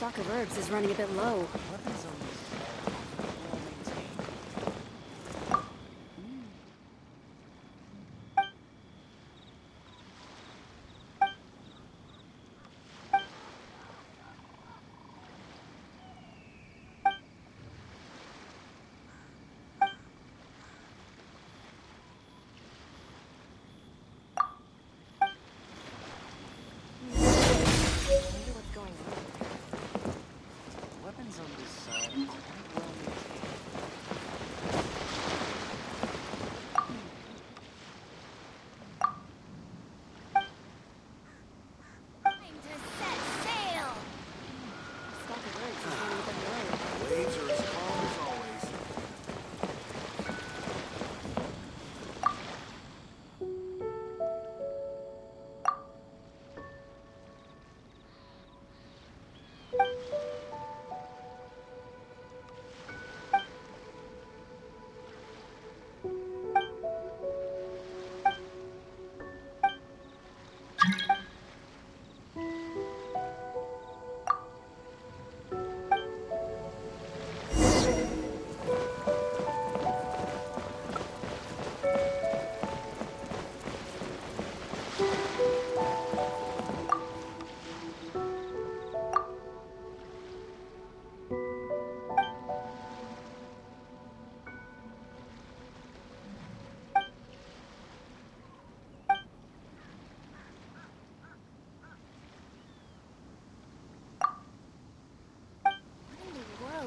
stock of herbs is running a bit low.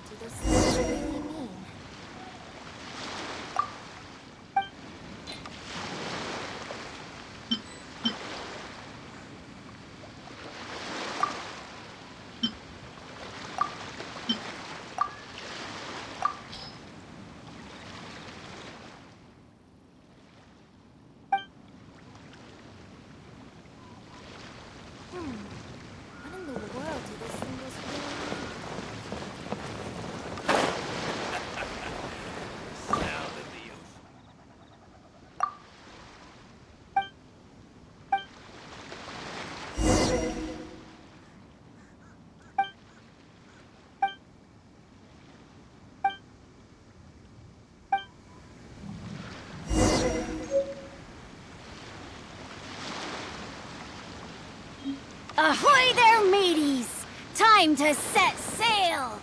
to this. Ahoy there, mateys! Time to set sail!